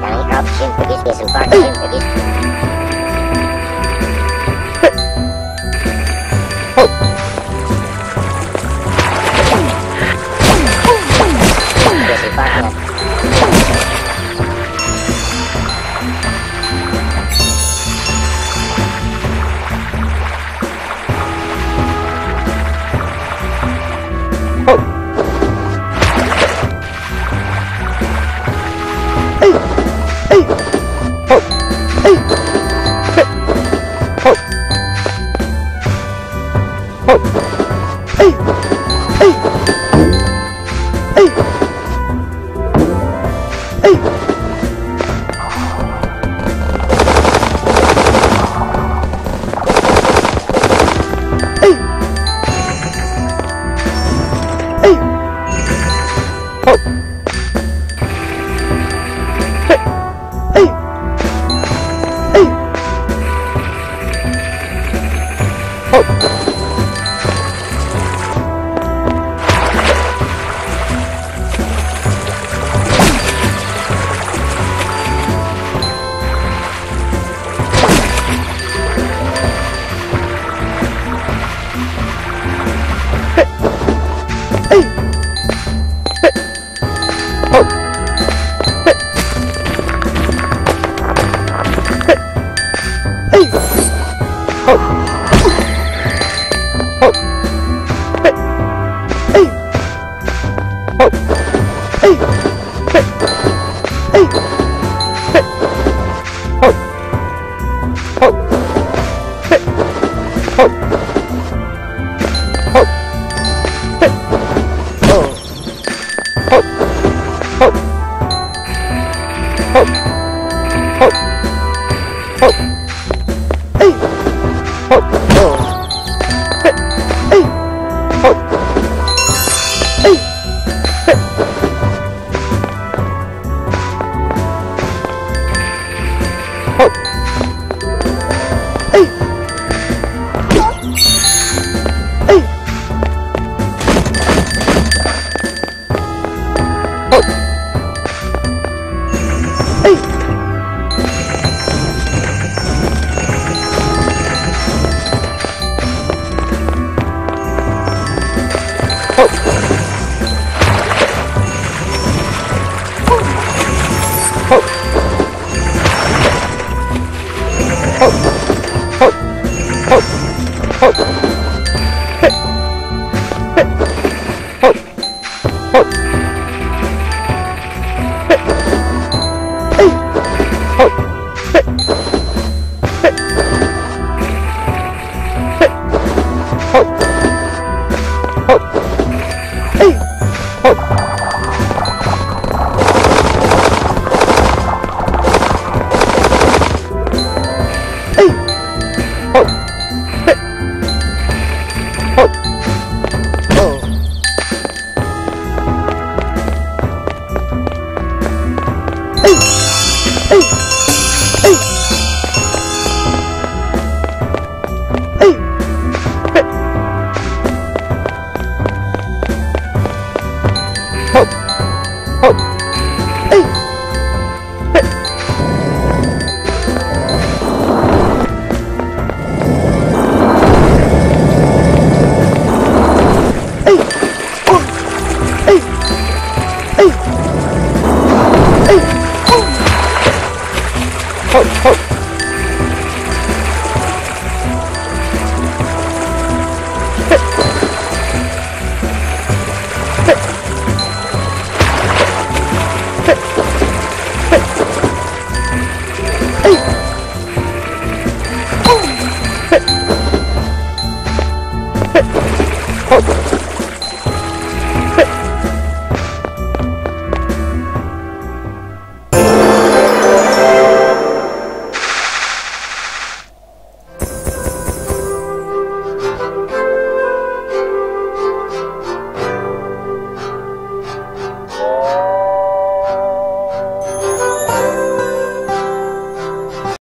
Barney Hop, Jim Piggy, Jason Clark, Jim Piggy. Oh. Oh! Oh. ho, ho.